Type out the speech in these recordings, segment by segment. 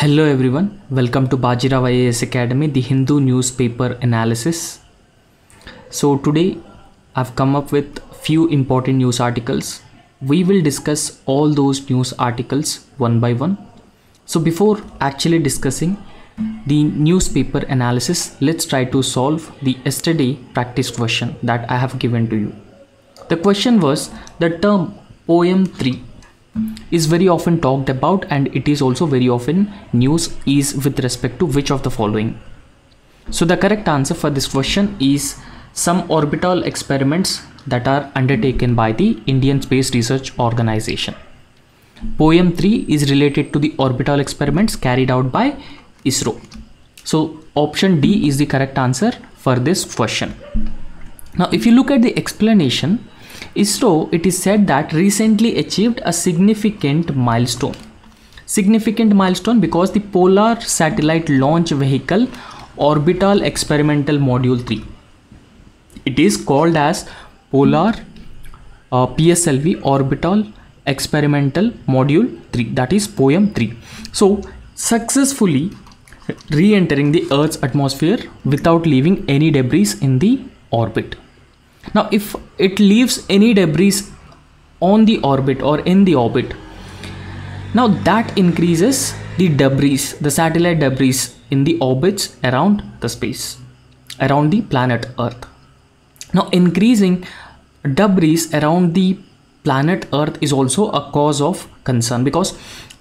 Hello everyone, welcome to Bajirao IAS Academy, the Hindu newspaper analysis. So today I've come up with few important news articles. We will discuss all those news articles one by one. So before actually discussing the newspaper analysis, let's try to solve the yesterday practice question that I have given to you. The question was the term poem 3 is very often talked about and it is also very often news is with respect to which of the following. So the correct answer for this question is some orbital experiments that are undertaken by the indian space research organization. Poem 3 is related to the orbital experiments carried out by isro. So option d is the correct answer for this question. Now if you look at the explanation ISRO, it is said that recently achieved a significant milestone. Significant milestone because the Polar Satellite Launch Vehicle Orbital Experimental Module 3. It is called as Polar uh, PSLV Orbital Experimental Module 3 that is POEM 3. So successfully re-entering the Earth's atmosphere without leaving any debris in the orbit. Now, if it leaves any debris on the orbit or in the orbit, now that increases the debris, the satellite debris in the orbits around the space, around the planet Earth. Now, increasing debris around the planet Earth is also a cause of concern because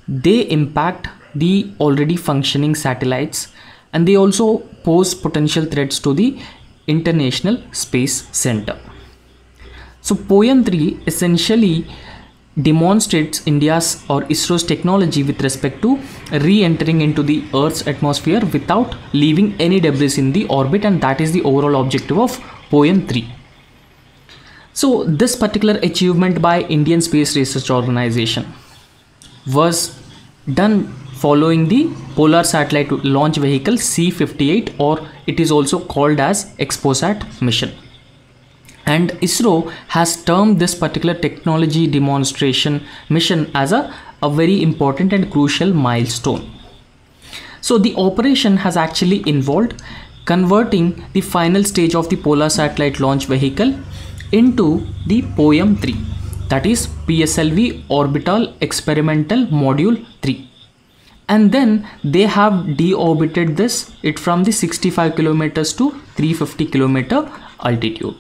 they impact the already functioning satellites and they also pose potential threats to the International Space Center. So POEM 3 essentially demonstrates India's or ISRO's technology with respect to re-entering into the Earth's atmosphere without leaving any debris in the orbit and that is the overall objective of POEM 3. So this particular achievement by Indian Space Research Organization was done following the Polar Satellite Launch Vehicle C-58 or it is also called as XPOSAT mission. And ISRO has termed this particular technology demonstration mission as a, a very important and crucial milestone. So the operation has actually involved converting the final stage of the Polar Satellite Launch Vehicle into the POEM 3 that is PSLV Orbital Experimental Module 3 and then they have deorbited this it from the 65 kilometers to 350 kilometer altitude.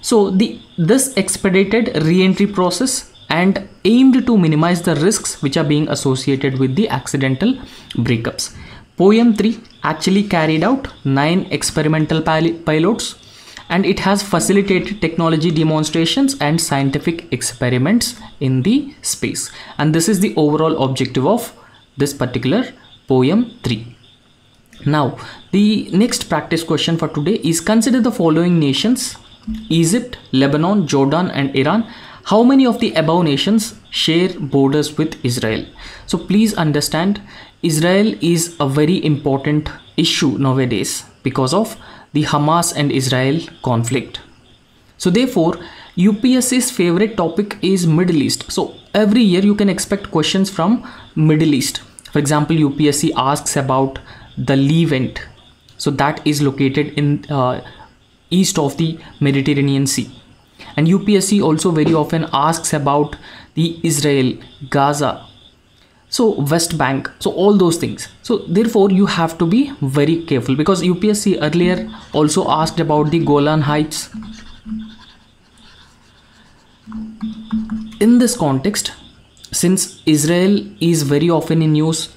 So the this expedited re-entry process and aimed to minimize the risks which are being associated with the accidental breakups. Poem 3 actually carried out nine experimental pil pilots and it has facilitated technology demonstrations and scientific experiments in the space. And this is the overall objective of this particular poem 3 now the next practice question for today is consider the following nations egypt lebanon jordan and iran how many of the above nations share borders with israel so please understand israel is a very important issue nowadays because of the hamas and israel conflict so therefore UPSC's favorite topic is Middle East. So every year you can expect questions from Middle East. For example, UPSC asks about the Levant. So that is located in uh, east of the Mediterranean Sea. And UPSC also very often asks about the Israel, Gaza, so West Bank, so all those things. So therefore you have to be very careful because UPSC earlier also asked about the Golan Heights in this context since israel is very often in news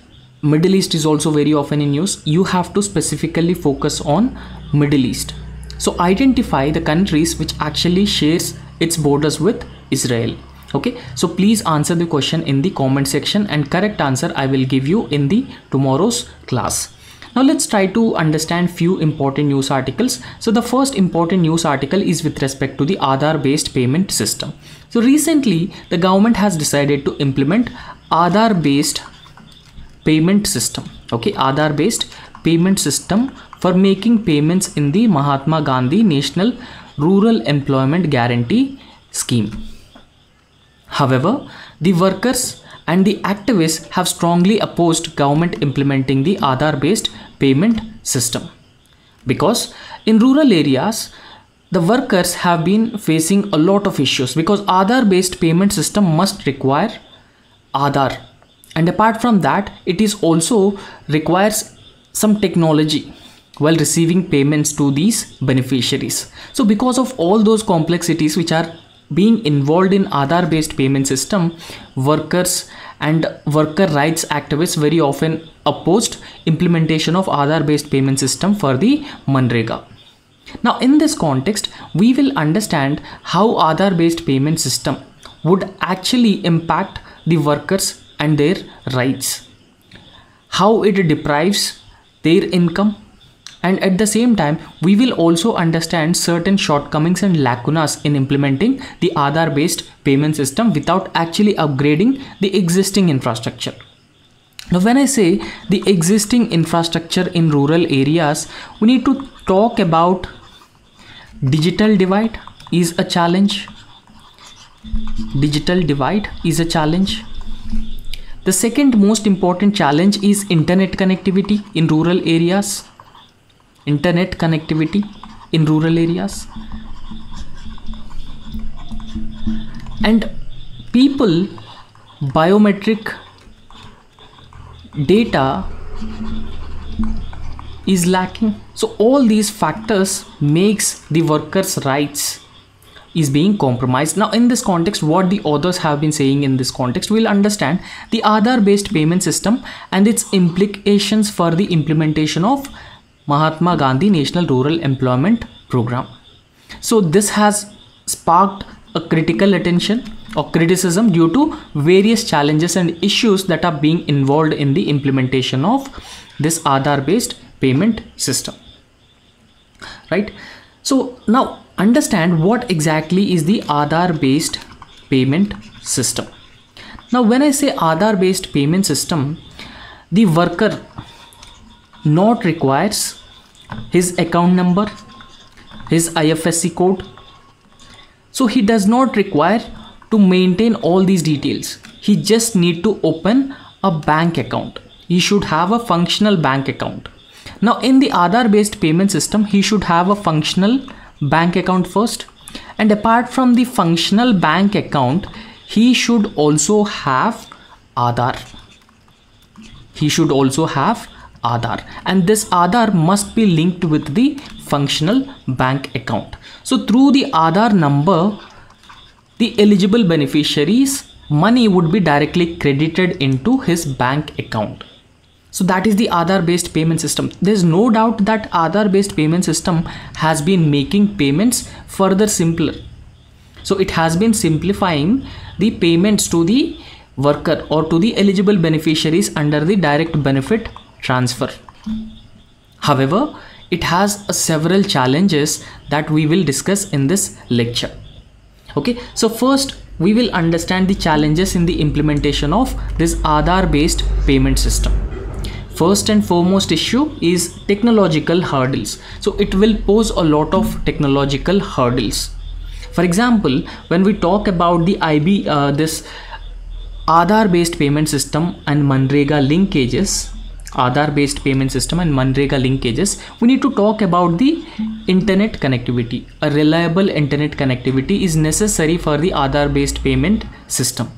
middle east is also very often in news you have to specifically focus on middle east so identify the countries which actually shares its borders with israel okay so please answer the question in the comment section and correct answer i will give you in the tomorrow's class now let's try to understand few important news articles. So the first important news article is with respect to the Aadhaar based payment system. So recently the government has decided to implement Aadhaar based payment system. Okay, Aadhaar based payment system for making payments in the Mahatma Gandhi National Rural Employment Guarantee Scheme. However, the workers and the activists have strongly opposed government implementing the Aadhaar based payment system. Because in rural areas, the workers have been facing a lot of issues because Aadhaar based payment system must require Aadhaar and apart from that it is also requires some technology while receiving payments to these beneficiaries. So because of all those complexities which are being involved in Aadhaar based payment system, workers and worker rights activists very often opposed implementation of Aadhaar based payment system for the Manrega. Now in this context, we will understand how Aadhaar based payment system would actually impact the workers and their rights, how it deprives their income and at the same time we will also understand certain shortcomings and lacunas in implementing the Aadhaar based payment system without actually upgrading the existing infrastructure. Now when I say the existing infrastructure in rural areas we need to talk about digital divide is a challenge. Digital divide is a challenge. The second most important challenge is internet connectivity in rural areas. Internet connectivity in rural areas. And people biometric data is lacking so all these factors makes the workers rights is being compromised now in this context what the authors have been saying in this context we'll understand the Aadhaar based payment system and its implications for the implementation of Mahatma Gandhi National Rural Employment Program. So this has sparked a critical attention or criticism due to various challenges and issues that are being involved in the implementation of this Aadhaar based payment system. Right. So now understand what exactly is the Aadhaar based payment system. Now when I say Aadhaar based payment system, the worker not requires his account number, his IFSC code. So he does not require to maintain all these details. He just need to open a bank account. He should have a functional bank account. Now in the Aadhaar based payment system, he should have a functional bank account first. And apart from the functional bank account, he should also have Aadhaar. He should also have Aadhaar and this Aadhaar must be linked with the functional bank account. So through the Aadhaar number, the eligible beneficiaries money would be directly credited into his bank account. So that is the Aadhaar based payment system. There's no doubt that Aadhaar based payment system has been making payments further simpler. So it has been simplifying the payments to the worker or to the eligible beneficiaries under the direct benefit transfer. However, it has several challenges that we will discuss in this lecture. Okay, so first we will understand the challenges in the implementation of this Aadhaar based payment system. First and foremost issue is technological hurdles. So it will pose a lot of technological hurdles. For example, when we talk about the IB, uh, this Aadhaar based payment system and Manrega linkages, Aadhaar based payment system and Manrega linkages, we need to talk about the internet connectivity. A reliable internet connectivity is necessary for the Aadhaar based payment system.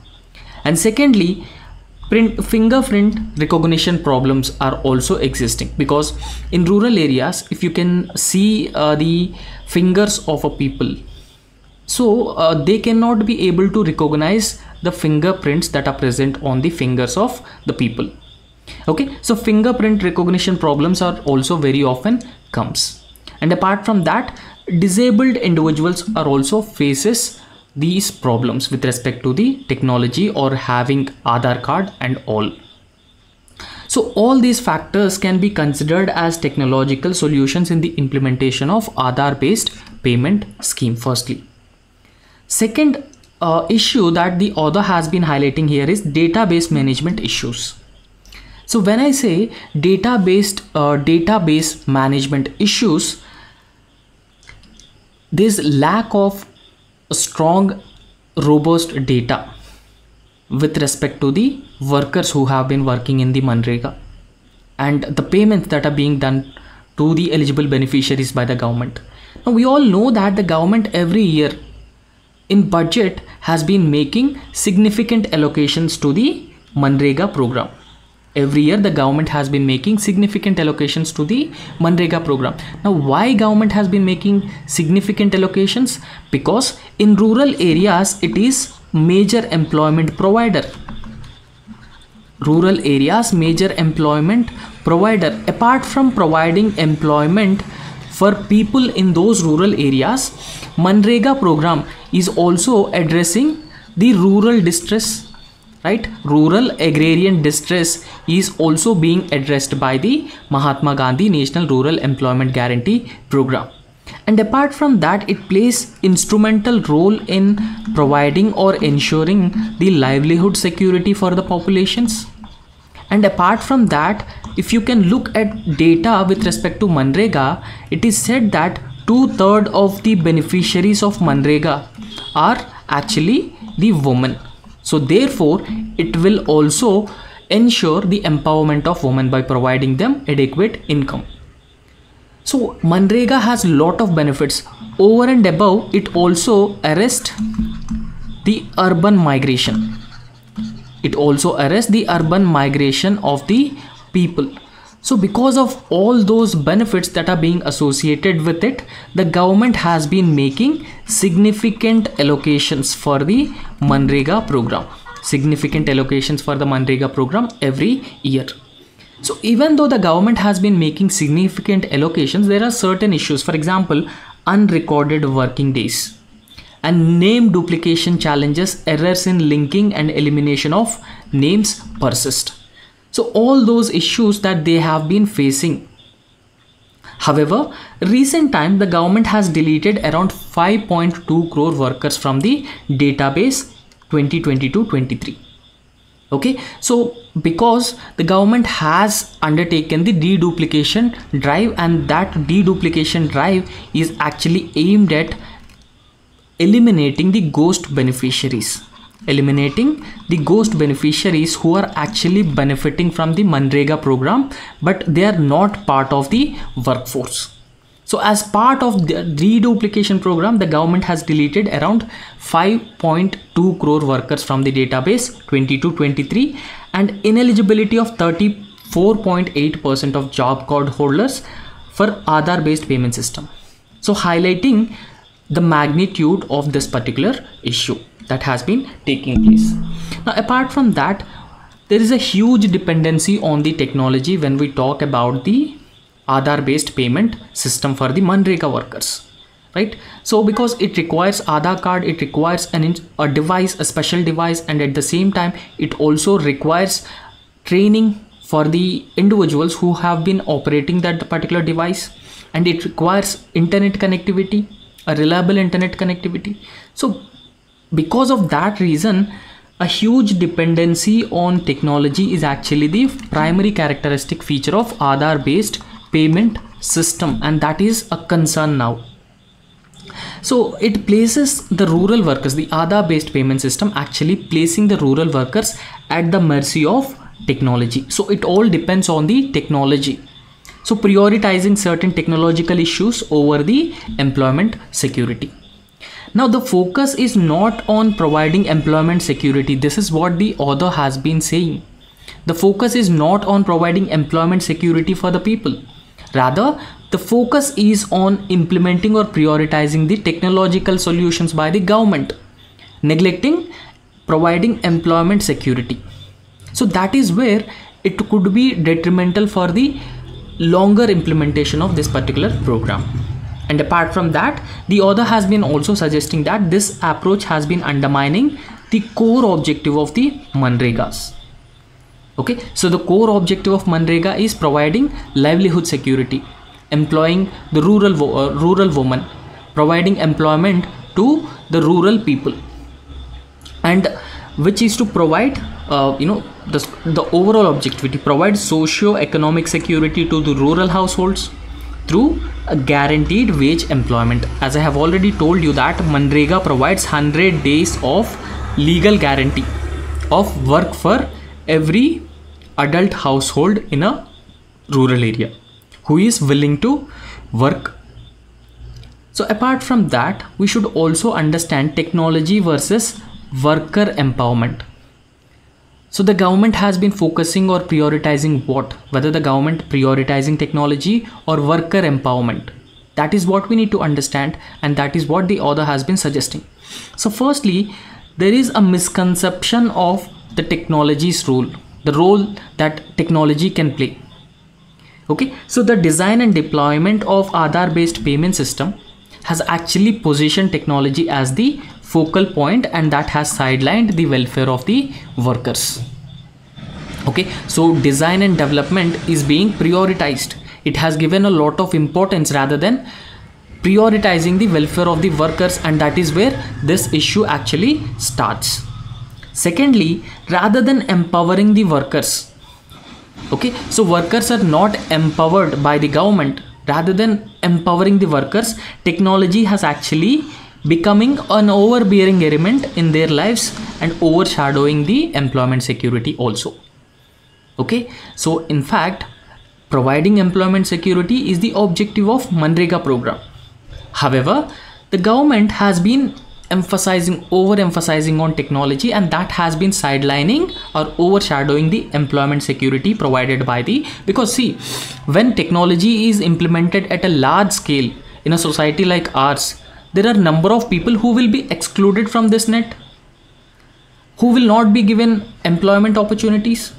And secondly, print fingerprint recognition problems are also existing because in rural areas if you can see uh, the fingers of a people so uh, they cannot be able to recognize the fingerprints that are present on the fingers of the people. Okay? So fingerprint recognition problems are also very often comes. And apart from that disabled individuals are also faces these problems with respect to the technology or having Aadhaar card and all. So all these factors can be considered as technological solutions in the implementation of Aadhaar based payment scheme firstly. Second uh, issue that the author has been highlighting here is database management issues. So when I say database uh, database management issues, this lack of strong robust data with respect to the workers who have been working in the Manrega and the payments that are being done to the eligible beneficiaries by the government. Now we all know that the government every year in budget has been making significant allocations to the Manrega program. Every year the government has been making significant allocations to the Manrega program. Now why government has been making significant allocations? Because in rural areas it is major employment provider rural areas major employment provider apart from providing employment for people in those rural areas manrega program is also addressing the rural distress right? Rural agrarian distress is also being addressed by the mahatma gandhi national rural employment guarantee program. And apart from that it plays instrumental role in providing or ensuring the livelihood security for the populations. And apart from that if you can look at data with respect to manrega it is said that two-third of the beneficiaries of manrega are actually the women so therefore it will also ensure the empowerment of women by providing them adequate income. So manrega has a lot of benefits. Over and above it also arrests the urban migration. It also arrests the urban migration of the people so because of all those benefits that are being associated with it the government has been making significant allocations for the manrega program. Significant allocations for the manrega program every year. So even though the government has been making significant allocations there are certain issues. For example unrecorded working days and name duplication challenges errors in linking and elimination of names persist so all those issues that they have been facing. However recent time the government has deleted around 5.2 crore workers from the database 2022-23 okay? So because the government has undertaken the deduplication drive and that deduplication drive is actually aimed at eliminating the ghost beneficiaries eliminating the ghost beneficiaries who are actually benefiting from the manrega program but they are not part of the workforce. So as part of the deduplication program the government has deleted around 5.2 crore workers from the database 22-23 and ineligibility of 34.8% of job card holders for Aadhaar based payment system. So highlighting the magnitude of this particular issue that has been taking place. Now, apart from that, there is a huge dependency on the technology when we talk about the Aadhaar based payment system for the Manrega workers. Right, so because it requires Aadhaar card, it requires an a device, a special device, and at the same time, it also requires training for the individuals who have been operating that particular device, and it requires internet connectivity a reliable internet connectivity so because of that reason a huge dependency on technology is actually the primary characteristic feature of Aadhaar based payment system and that is a concern now. So it places the rural workers the Aadhaar based payment system actually placing the rural workers at the mercy of technology. So it all depends on the technology. So prioritizing certain technological issues over the employment security. Now the focus is not on providing employment security. This is what the author has been saying. The focus is not on providing employment security for the people. Rather, the focus is on implementing or prioritizing the technological solutions by the government, neglecting providing employment security. So that is where it could be detrimental for the longer implementation of this particular program and apart from that the author has been also suggesting that this approach has been undermining the core objective of the manregas okay? So the core objective of manrega is providing livelihood security employing the rural uh, rural woman providing employment to the rural people and which is to provide uh, you know the, the overall objectivity provide socio-economic security to the rural households through a guaranteed wage employment. As i have already told you that manrega provides 100 days of legal guarantee of work for every adult household in a rural area who is willing to work. So apart from that we should also understand technology versus worker empowerment so the government has been focusing or prioritizing what? Whether the government prioritizing technology or worker empowerment. That is what we need to understand and that is what the author has been suggesting. So firstly there is a misconception of the technology's role the role that technology can play. Okay? So the design and deployment of Aadhaar based payment system has actually positioned technology as the focal point and that has sidelined the welfare of the workers. Okay so design and development is being prioritized. It has given a lot of importance rather than prioritizing the welfare of the workers and that is where this issue actually starts. Secondly rather than empowering the workers okay so workers are not empowered by the government. Rather than empowering the workers technology has actually becoming an overbearing element in their lives and overshadowing the employment security also. Okay? So in fact providing employment security is the objective of manrega program. However the government has been emphasizing overemphasizing on technology and that has been sidelining or overshadowing the employment security provided by the because see when technology is implemented at a large scale in a society like ours there are number of people who will be excluded from this net who will not be given employment opportunities.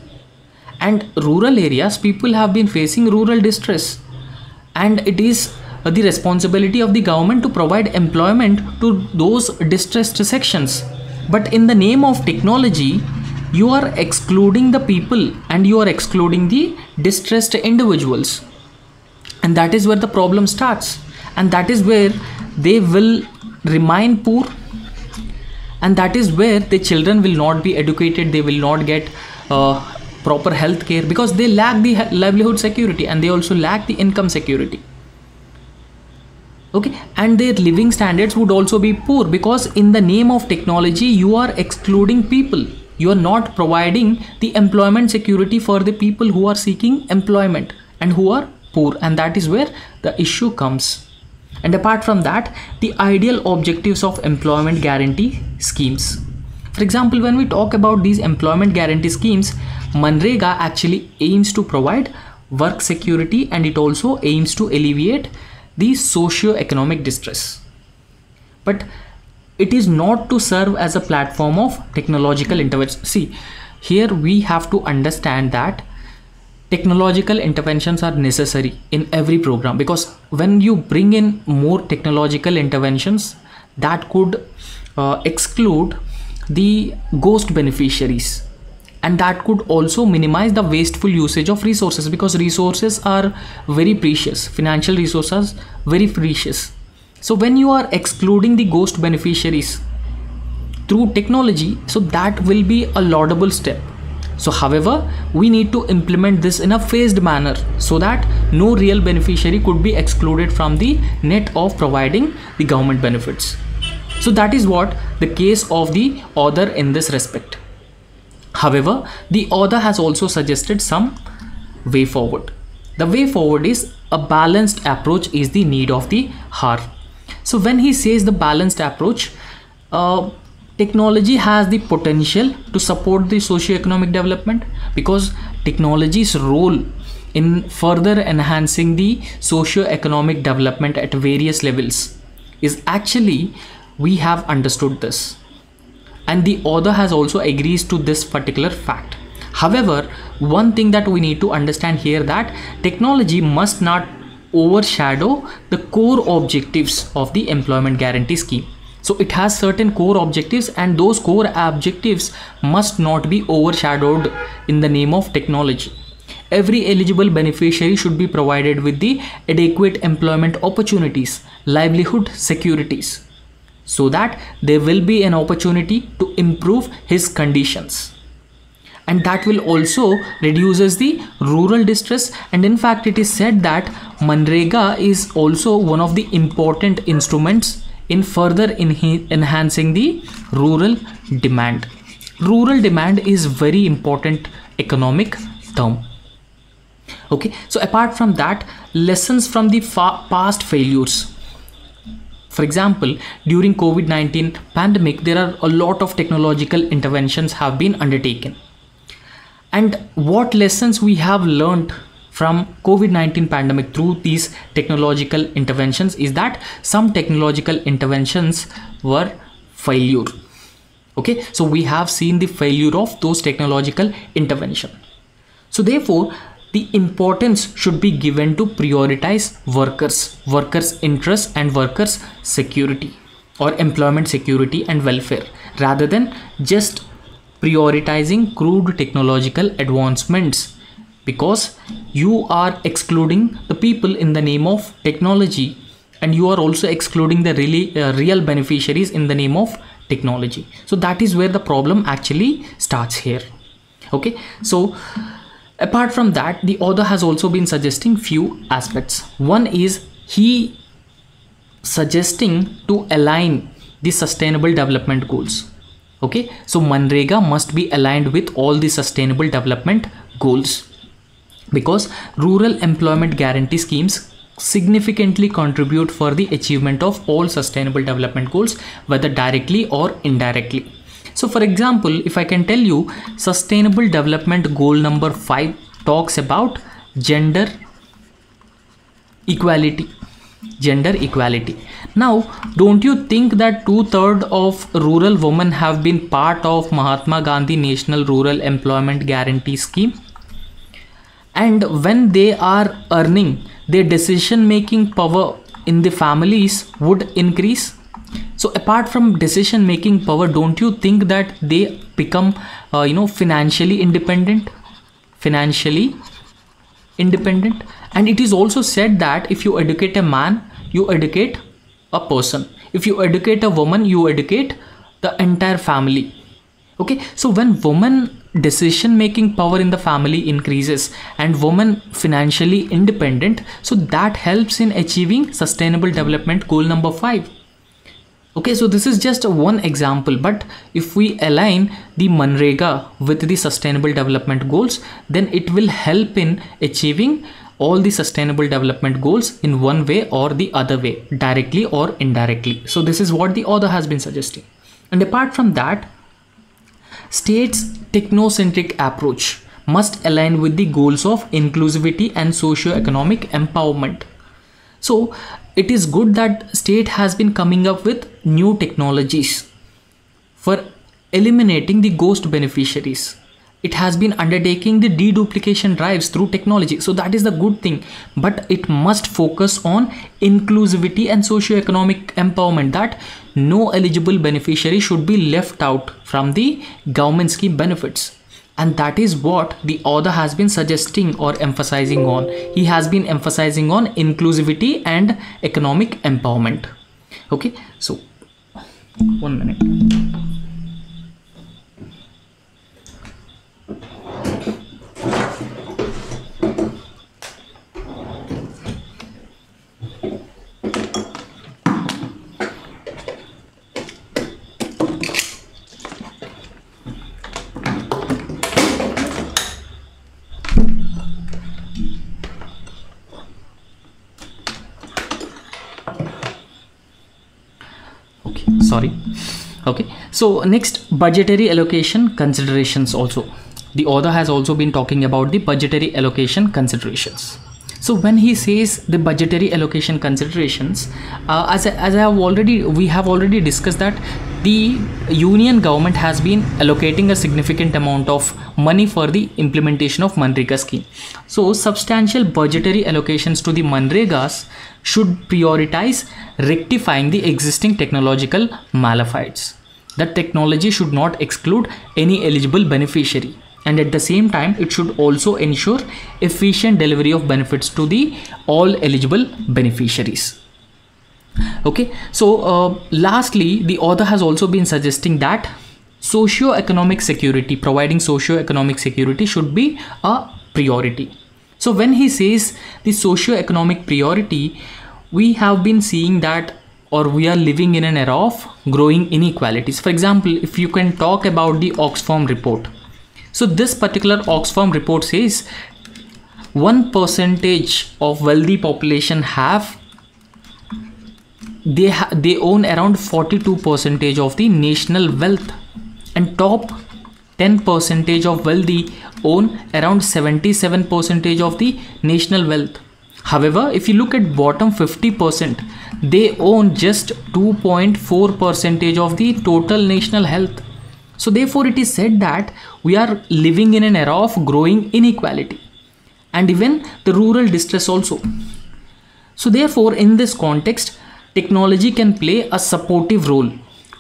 And rural areas people have been facing rural distress. And it is the responsibility of the government to provide employment to those distressed sections. But in the name of technology you are excluding the people and you are excluding the distressed individuals. And that is where the problem starts. And that is where they will remain poor and that is where the children will not be educated they will not get uh, proper health care because they lack the livelihood security and they also lack the income security. Okay? And their living standards would also be poor because in the name of technology you are excluding people. You are not providing the employment security for the people who are seeking employment and who are poor and that is where the issue comes and apart from that the ideal objectives of employment guarantee schemes for example when we talk about these employment guarantee schemes manrega actually aims to provide work security and it also aims to alleviate the socio-economic distress. But it is not to serve as a platform of technological intervention. See, here we have to understand that technological interventions are necessary in every program because when you bring in more technological interventions that could uh, exclude the ghost beneficiaries and that could also minimize the wasteful usage of resources because resources are very precious. Financial resources very precious. So when you are excluding the ghost beneficiaries through technology so that will be a laudable step so however we need to implement this in a phased manner so that no real beneficiary could be excluded from the net of providing the government benefits so that is what the case of the author in this respect However, the author has also suggested some way forward. The way forward is a balanced approach is the need of the hour. So when he says the balanced approach, uh, technology has the potential to support the socio-economic development because technology's role in further enhancing the socio-economic development at various levels is actually we have understood this. And the author has also agrees to this particular fact. However one thing that we need to understand here that technology must not overshadow the core objectives of the employment guarantee scheme so it has certain core objectives and those core objectives must not be overshadowed in the name of technology. Every eligible beneficiary should be provided with the adequate employment opportunities livelihood securities so that there will be an opportunity to improve his conditions. And that will also reduces the rural distress. And in fact it is said that manrega is also one of the important instruments in further enhancing the rural demand. Rural demand is very important economic term. Okay so apart from that lessons from the past failures. For example during covid-19 pandemic there are a lot of technological interventions have been undertaken. And what lessons we have learned from covid-19 pandemic through these technological interventions is that some technological interventions were failure. Okay? So we have seen the failure of those technological intervention. So therefore the importance should be given to prioritize workers workers interests and workers security or employment security and welfare rather than just prioritizing crude technological advancements because you are excluding the people in the name of technology and you are also excluding the really uh, real beneficiaries in the name of technology. So that is where the problem actually starts here. Okay? So apart from that the author has also been suggesting few aspects. One is he suggesting to align the sustainable development goals. Okay? So manrega must be aligned with all the sustainable development goals because rural employment guarantee schemes significantly contribute for the achievement of all sustainable development goals whether directly or indirectly. So for example if i can tell you sustainable development goal number 5 talks about gender equality gender equality. Now don't you think that two-thirds of rural women have been part of mahatma gandhi national rural employment guarantee scheme and when they are earning their decision making power in the families would increase. So apart from decision making power don't you think that they become uh, you know financially independent? Financially independent. And it is also said that if you educate a man you educate a person. If you educate a woman you educate the entire family. Okay? So when woman decision making power in the family increases and women financially independent so that helps in achieving sustainable development goal number 5 okay so this is just one example but if we align the manrega with the sustainable development goals then it will help in achieving all the sustainable development goals in one way or the other way directly or indirectly. So this is what the author has been suggesting. And apart from that states technocentric approach must align with the goals of inclusivity and socio-economic empowerment. So it is good that state has been coming up with new technologies for eliminating the ghost beneficiaries it has been undertaking the deduplication drives through technology. So that is the good thing. But it must focus on inclusivity and socio-economic empowerment that no eligible beneficiary should be left out from the government scheme benefits. And that is what the author has been suggesting or emphasizing on. He has been emphasizing on inclusivity and economic empowerment. Okay? So one minute sorry okay so next budgetary allocation considerations also. The author has also been talking about the budgetary allocation considerations. So when he says the budgetary allocation considerations uh, as, as i have already we have already discussed that the union government has been allocating a significant amount of money for the implementation of manrega scheme. So substantial budgetary allocations to the manregas should prioritize rectifying the existing technological malafides the technology should not exclude any eligible beneficiary and at the same time it should also ensure efficient delivery of benefits to the all eligible beneficiaries. Okay so uh, lastly the author has also been suggesting that socio-economic security providing socio-economic security should be a priority. So when he says the socio-economic priority we have been seeing that or we are living in an era of growing inequalities. For example, if you can talk about the Oxfam report. So this particular Oxfam report says one percentage of wealthy population have they ha- they own around 42 percentage of the national wealth and top 10 percentage of wealthy own around 77 percentage of the national wealth however if you look at bottom 50 percent they own just 2.4 percentage of the total national health. So therefore it is said that we are living in an era of growing inequality and even the rural distress also. So therefore in this context technology can play a supportive role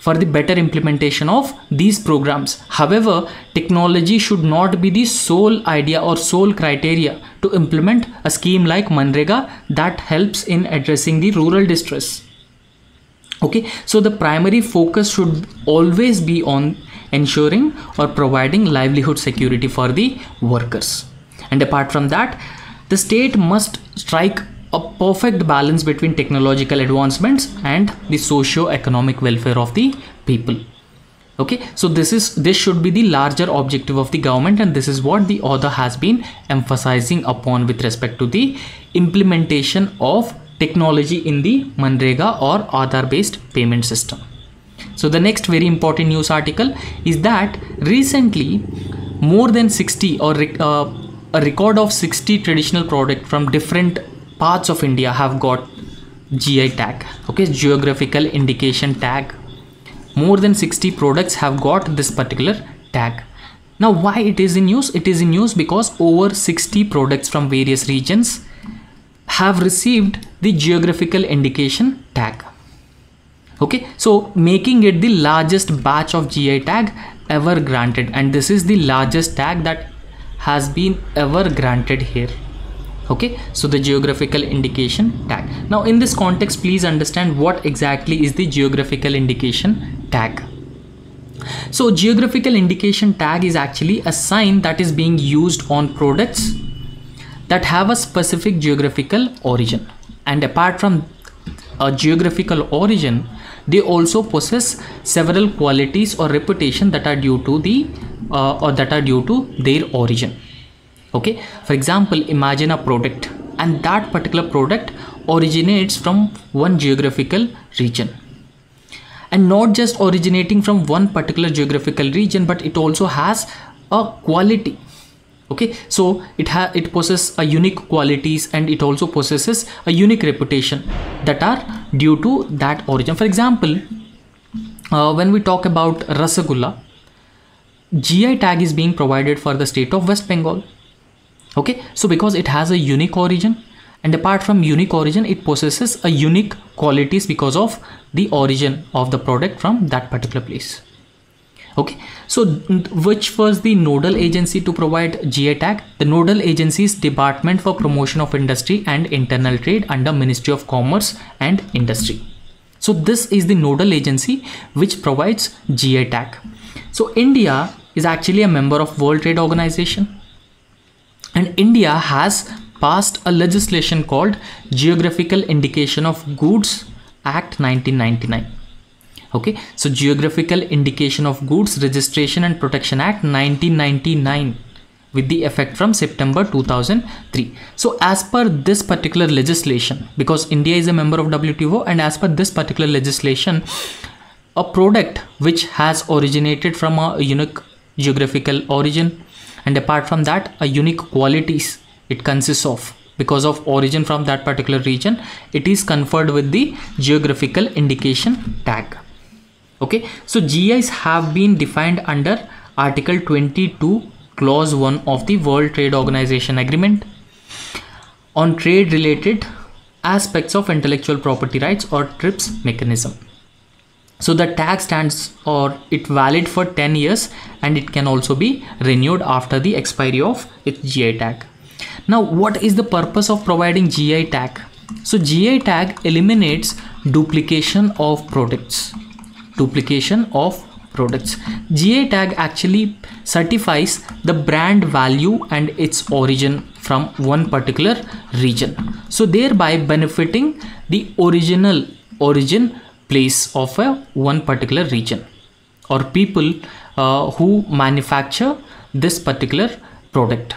for the better implementation of these programs. However, technology should not be the sole idea or sole criteria to implement a scheme like Manrega that helps in addressing the rural distress. Okay, so the primary focus should always be on ensuring or providing livelihood security for the workers. And apart from that, the state must strike a perfect balance between technological advancements and the socio-economic welfare of the people. Okay so this is this should be the larger objective of the government and this is what the author has been emphasizing upon with respect to the implementation of technology in the manrega or Aadhaar based payment system. So the next very important news article is that recently more than 60 or uh, a record of 60 traditional product from different parts of India have got GI tag okay geographical indication tag. More than 60 products have got this particular tag. Now why it is in use? It is in use because over 60 products from various regions have received the geographical indication tag okay. So making it the largest batch of GI tag ever granted and this is the largest tag that has been ever granted here okay so the geographical indication tag. Now in this context please understand what exactly is the geographical indication tag. So geographical indication tag is actually a sign that is being used on products that have a specific geographical origin. And apart from a geographical origin they also possess several qualities or reputation that are due to the uh, or that are due to their origin okay? For example imagine a product and that particular product originates from one geographical region. And not just originating from one particular geographical region but it also has a quality. Okay? So it has it possesses a unique qualities and it also possesses a unique reputation that are due to that origin. For example uh, when we talk about rasagulla gi tag is being provided for the state of west bengal okay so because it has a unique origin and apart from unique origin it possesses a unique qualities because of the origin of the product from that particular place. Okay so which was the nodal agency to provide GI tag? The nodal agency is department for promotion of industry and internal trade under ministry of commerce and industry. So this is the nodal agency which provides GI tag. So india is actually a member of world trade organization and India has passed a legislation called Geographical Indication of Goods Act 1999 okay? So geographical indication of goods registration and protection act 1999 with the effect from september 2003 so as per this particular legislation because india is a member of wto and as per this particular legislation a product which has originated from a unique geographical origin and apart from that a unique qualities it consists of. Because of origin from that particular region it is conferred with the geographical indication tag. Okay? So gis have been defined under article 22 clause 1 of the world trade organization agreement on trade related aspects of intellectual property rights or trips mechanism so the tag stands or it valid for 10 years and it can also be renewed after the expiry of its gi tag. Now what is the purpose of providing gi tag? So gi tag eliminates duplication of products. Duplication of products. Gi tag actually certifies the brand value and its origin from one particular region. So thereby benefiting the original origin place of a one particular region or people uh, who manufacture this particular product.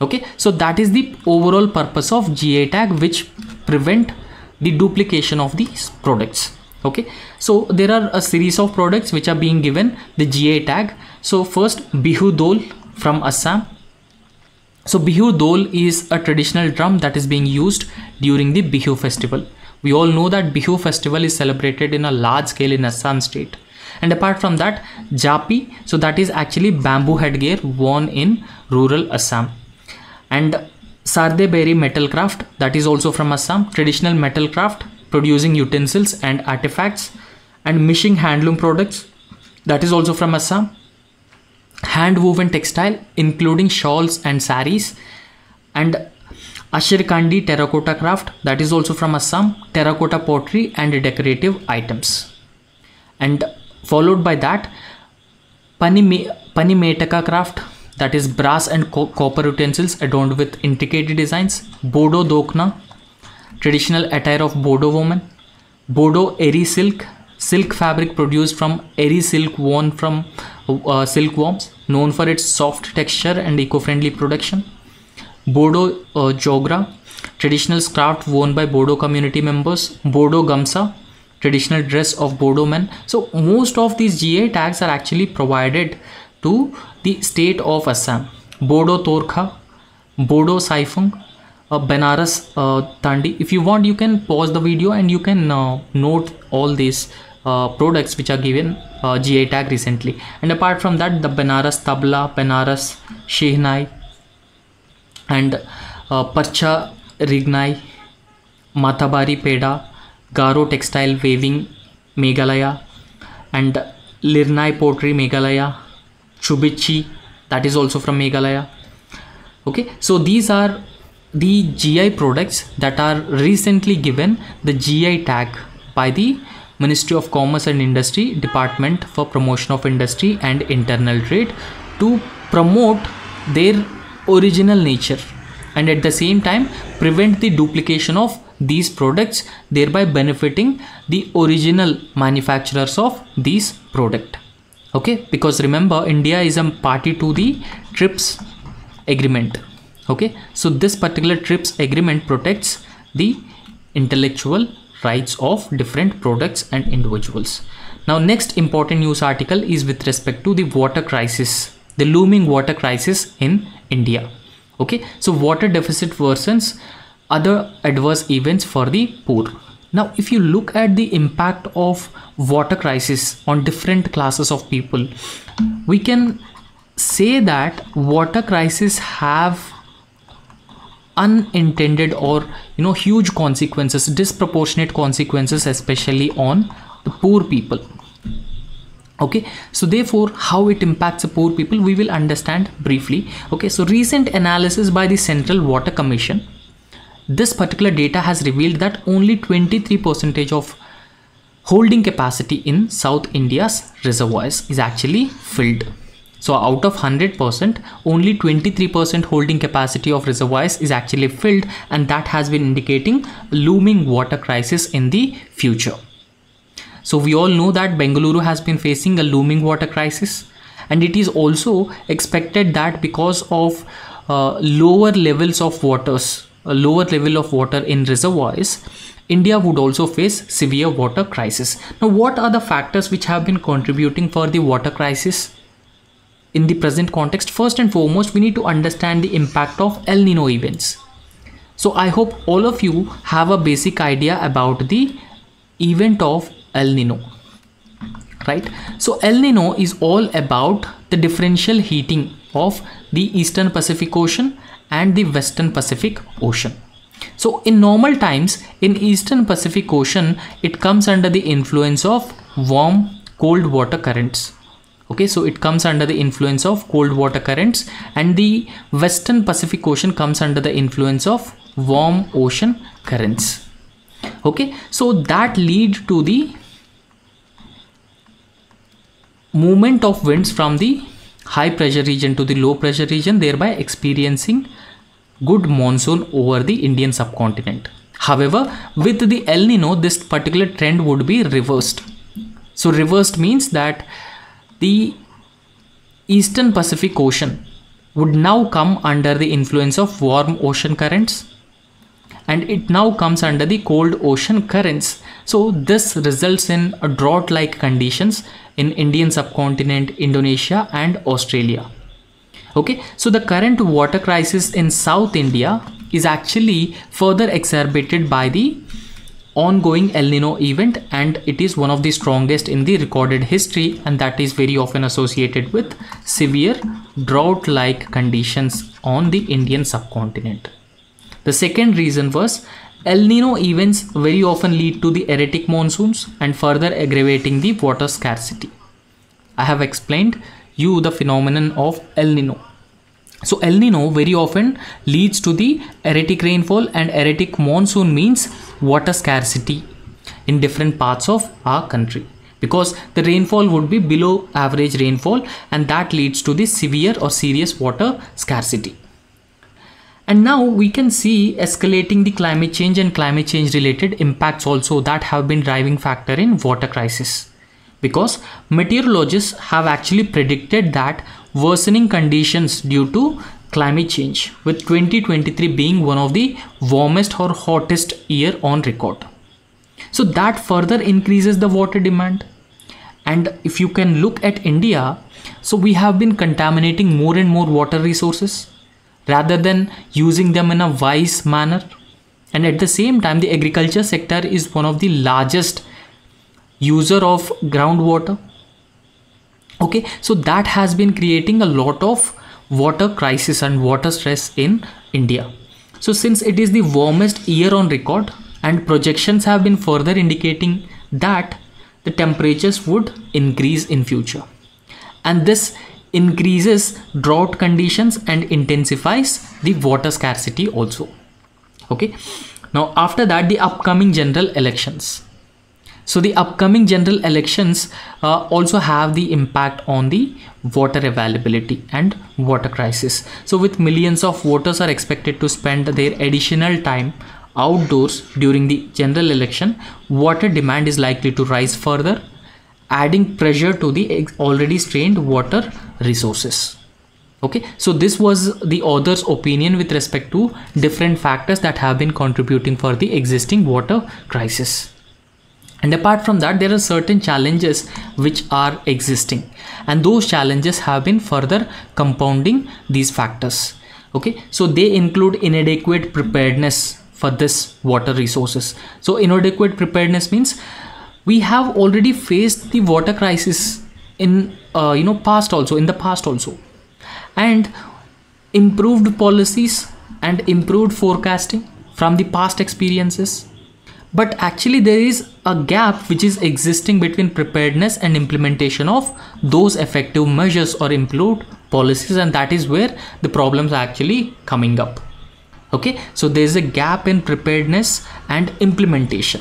Okay? So that is the overall purpose of GI tag which prevent the duplication of these products. Okay? So there are a series of products which are being given the GI tag. So first Bihu Dhol from Assam. So Bihu Dhol is a traditional drum that is being used during the Bihu festival we all know that Bihu festival is celebrated in a large scale in Assam state. And apart from that Japi so that is actually bamboo headgear worn in rural Assam. And Sarthebari Metal Craft that is also from Assam traditional metal craft producing utensils and artifacts and Mishing handloom products that is also from Assam. Hand woven textile including shawls and saris and Asharikandi terracotta craft that is also from Assam terracotta pottery and decorative items. And followed by that Panime- Panimetaka craft that is brass and co- copper utensils adorned with intricate designs. Bodo Dokhona traditional attire of Bodo women. Bodo Eri silk silk fabric produced from Eri silk worn from uh, silkworms known for its soft texture and eco-friendly production Bodo uh, Jogra, traditional craft worn by Bodo community members. Bodo Gamsa, traditional dress of Bodo men. So most of these GI tags are actually provided to the state of Assam. Bodo Thorkha, Bodo Saifung, uh, Benaras uh, Thandai. If you want, you can pause the video and you can uh, note all these uh, products which are given uh, GI tag recently. And apart from that, the Benaras Tabla, Benaras Shehnai, and uh, Parcha Rignai, Matabari Peda, Garo Textile Weaving Meghalaya, and Larnai Pottery Meghalaya, Chubichi that is also from Meghalaya. Okay, so these are the GI products that are recently given the GI tag by the Ministry of Commerce and Industry Department for Promotion of Industry and Internal Trade to promote their original nature and at the same time prevent the duplication of these products thereby benefiting the original manufacturers of these product. Okay? Because remember india is a party to the TRIPS agreement. Okay? So this particular TRIPS agreement protects the intellectual rights of different products and individuals. Now next important news article is with respect to the water crisis the looming water crisis in India. Okay, so water deficit worsens other adverse events for the poor. Now, if you look at the impact of water crisis on different classes of people, we can say that water crisis have unintended or you know huge consequences disproportionate consequences especially on the poor people okay so therefore how it impacts the poor people we will understand briefly. Okay so recent analysis by the central water commission this particular data has revealed that only 23 percentage of holding capacity in south india's reservoirs is actually filled. So out of 100% only 23% holding capacity of reservoirs is actually filled and that has been indicating looming water crisis in the future so we all know that Bengaluru has been facing a looming water crisis and it is also expected that because of uh, lower levels of waters, a lower level of water in reservoirs, India would also face severe water crisis. Now what are the factors which have been contributing for the water crisis? In the present context, first and foremost, we need to understand the impact of El Nino events. So I hope all of you have a basic idea about the event of El Nino right? So El Nino is all about the differential heating of the eastern Pacific Ocean and the western Pacific Ocean. So in normal times in eastern Pacific Ocean it comes under the influence of warm cold water currents. Okay so it comes under the influence of cold water currents and the western Pacific Ocean comes under the influence of warm ocean currents. Okay so that lead to the movement of winds from the high pressure region to the low pressure region thereby experiencing good monsoon over the Indian subcontinent. However, with the El Nino, this particular trend would be reversed. So, reversed means that the Eastern Pacific Ocean would now come under the influence of warm ocean currents and it now comes under the cold ocean currents. So this results in drought like conditions in Indian subcontinent, Indonesia and Australia. Okay, so the current water crisis in South India is actually further exacerbated by the ongoing El Nino event and it is one of the strongest in the recorded history and that is very often associated with severe drought like conditions on the Indian subcontinent. The second reason was El Nino events very often lead to the erratic monsoons and further aggravating the water scarcity. I have explained you the phenomenon of El Nino. So El Nino very often leads to the erratic rainfall and erratic monsoon means water scarcity in different parts of our country because the rainfall would be below average rainfall and that leads to the severe or serious water scarcity. And now we can see escalating the climate change and climate change related impacts also that have been driving factor in water crisis. Because meteorologists have actually predicted that worsening conditions due to climate change with 2023 being one of the warmest or hottest year on record. So that further increases the water demand. And if you can look at India, so we have been contaminating more and more water resources rather than using them in a wise manner. And at the same time, the agriculture sector is one of the largest user of groundwater. Okay, so that has been creating a lot of water crisis and water stress in India. So since it is the warmest year on record and projections have been further indicating that the temperatures would increase in future. And this increases drought conditions and intensifies the water scarcity also. Okay. Now after that the upcoming general elections. So the upcoming general elections uh, also have the impact on the water availability and water crisis. So with millions of voters are expected to spend their additional time outdoors during the general election water demand is likely to rise further adding pressure to the already strained water resources. Okay? So this was the author's opinion with respect to different factors that have been contributing for the existing water crisis. And apart from that there are certain challenges which are existing. And those challenges have been further compounding these factors. Okay? So they include inadequate preparedness for this water resources. So inadequate preparedness means we have already faced the water crisis in uh, you know past also in the past also. And improved policies and improved forecasting from the past experiences. But actually there is a gap which is existing between preparedness and implementation of those effective measures or improved policies and that is where the problems are actually coming up. Okay? So there is a gap in preparedness and implementation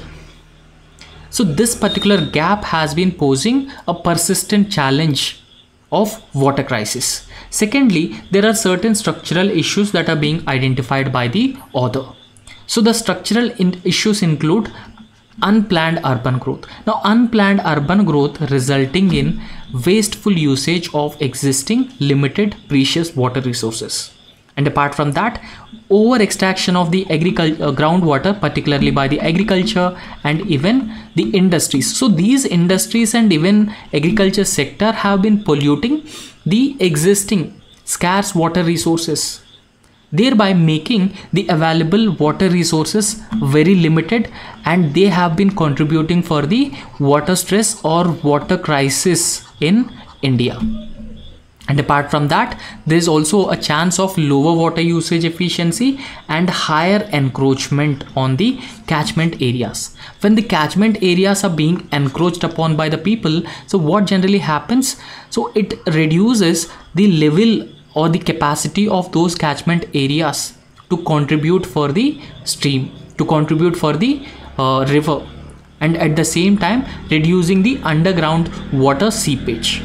so this particular gap has been posing a persistent challenge of water crisis. Secondly, there are certain structural issues that are being identified by the author. So the structural in issues include unplanned urban growth. Now unplanned urban growth resulting in wasteful usage of existing limited precious water resources and apart from that over extraction of the agriculture uh, groundwater particularly by the agriculture and even the industries. So these industries and even agriculture sector have been polluting the existing scarce water resources thereby making the available water resources very limited and they have been contributing for the water stress or water crisis in india and apart from that there is also a chance of lower water usage efficiency and higher encroachment on the catchment areas. When the catchment areas are being encroached upon by the people so what generally happens? So it reduces the level or the capacity of those catchment areas to contribute for the stream to contribute for the uh, river and at the same time reducing the underground water seepage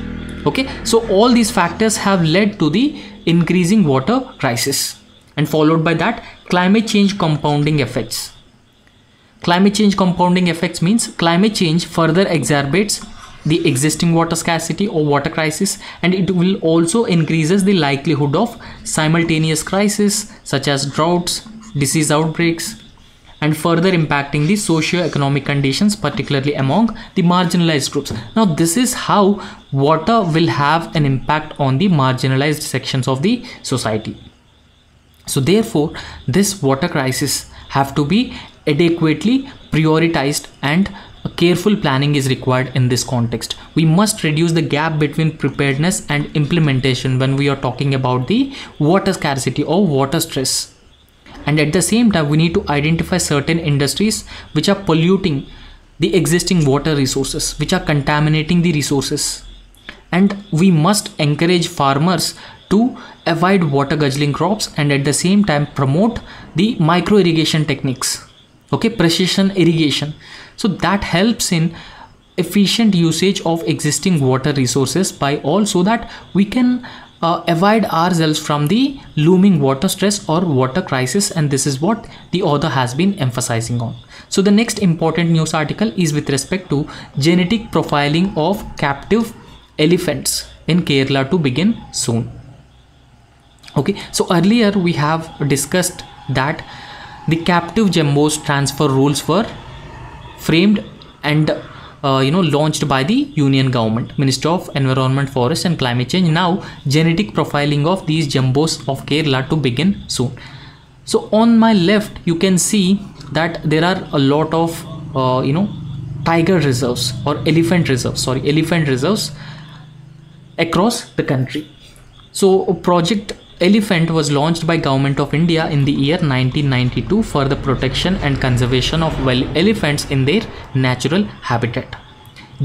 okay? So all these factors have led to the increasing water crisis. And followed by that climate change compounding effects. Climate change compounding effects means climate change further exacerbates the existing water scarcity or water crisis and it will also increases the likelihood of simultaneous crises such as droughts disease outbreaks and further impacting the socio-economic conditions particularly among the marginalized groups now this is how water will have an impact on the marginalized sections of the society so therefore this water crisis have to be adequately prioritized and careful planning is required in this context. We must reduce the gap between preparedness and implementation when we are talking about the water scarcity or water stress. And at the same time, we need to identify certain industries which are polluting the existing water resources, which are contaminating the resources. And we must encourage farmers to avoid water guzzling crops and at the same time promote the micro irrigation techniques okay precision irrigation so that helps in efficient usage of existing water resources by all so that we can uh, avoid ourselves from the looming water stress or water crisis and this is what the author has been emphasizing on. So the next important news article is with respect to genetic profiling of captive elephants in kerala to begin soon. Okay so earlier we have discussed that the captive jumbos transfer rules were framed and uh, you know launched by the union government minister of environment forest and climate change. Now genetic profiling of these jumbos of kerala to begin soon. So on my left you can see that there are a lot of uh, you know tiger reserves or elephant reserves sorry elephant reserves across the country. So project Elephant was launched by Government of India in the year 1992 for the protection and conservation of wild elephants in their natural habitat.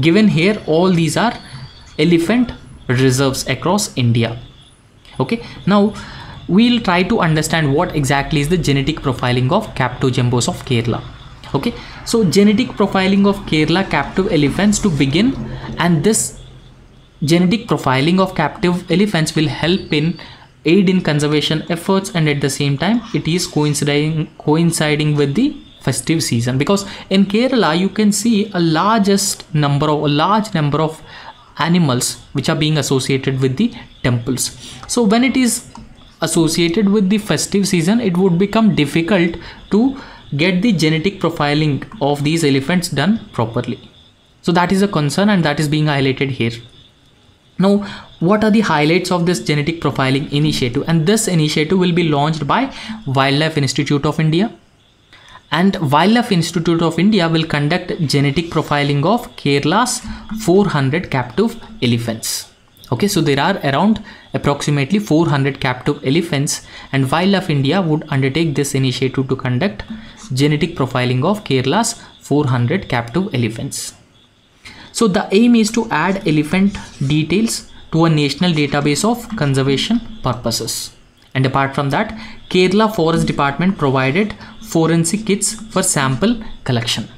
Given here all these are elephant reserves across India. Okay, now we'll try to understand what exactly is the genetic profiling of captive jumbos of Kerala. Okay, so genetic profiling of Kerala captive elephants to begin and this genetic profiling of captive elephants will help in aid in conservation efforts and at the same time it is coinciding coinciding with the festive season. Because in kerala you can see a largest number of a large number of animals which are being associated with the temples. So when it is associated with the festive season it would become difficult to get the genetic profiling of these elephants done properly. So that is a concern and that is being highlighted here now what are the highlights of this genetic profiling initiative? And this initiative will be launched by wildlife institute of india. And wildlife institute of india will conduct genetic profiling of kerala's 400 captive elephants. Okay so there are around approximately 400 captive elephants and wildlife india would undertake this initiative to conduct genetic profiling of kerala's 400 captive elephants so the aim is to add elephant details to a national database of conservation purposes. And apart from that, Kerala Forest Department provided forensic kits for sample collection.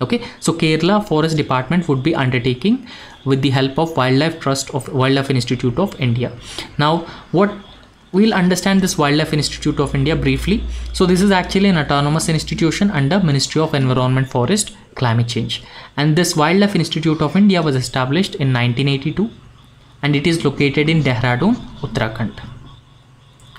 Okay, so Kerala Forest Department would be undertaking with the help of Wildlife Trust of Wildlife Institute of India. Now, what we'll understand this Wildlife Institute of India briefly. So this is actually an autonomous institution under Ministry of Environment, Forest, Climate Change. And this Wildlife Institute of India was established in 1982 and it is located in Dehradun, Uttarakhand.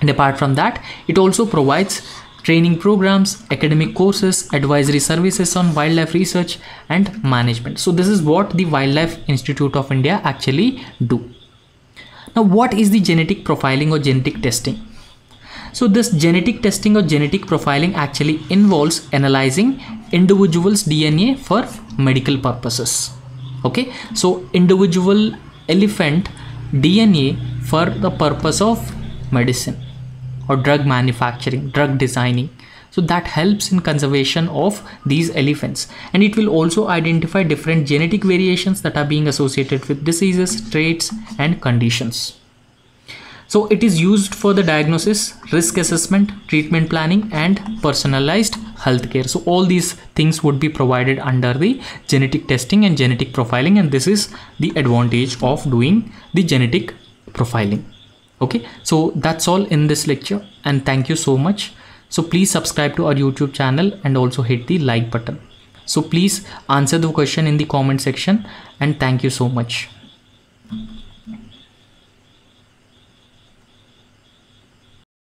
And apart from that, it also provides training programs, academic courses, advisory services on wildlife research and management. So this is what the Wildlife Institute of India actually do. Now, what is the genetic profiling or genetic testing? So this genetic testing or genetic profiling actually involves analyzing individual's DNA for medical purposes. Okay, so individual elephant DNA for the purpose of medicine or drug manufacturing, drug designing. So that helps in conservation of these elephants and it will also identify different genetic variations that are being associated with diseases, traits and conditions. So it is used for the diagnosis, risk assessment, treatment planning and personalized healthcare. So all these things would be provided under the genetic testing and genetic profiling and this is the advantage of doing the genetic profiling. Okay, so that's all in this lecture and thank you so much. so please subscribe to our youtube channel and also hit the like button so please answer the question in the comment section and thank you so much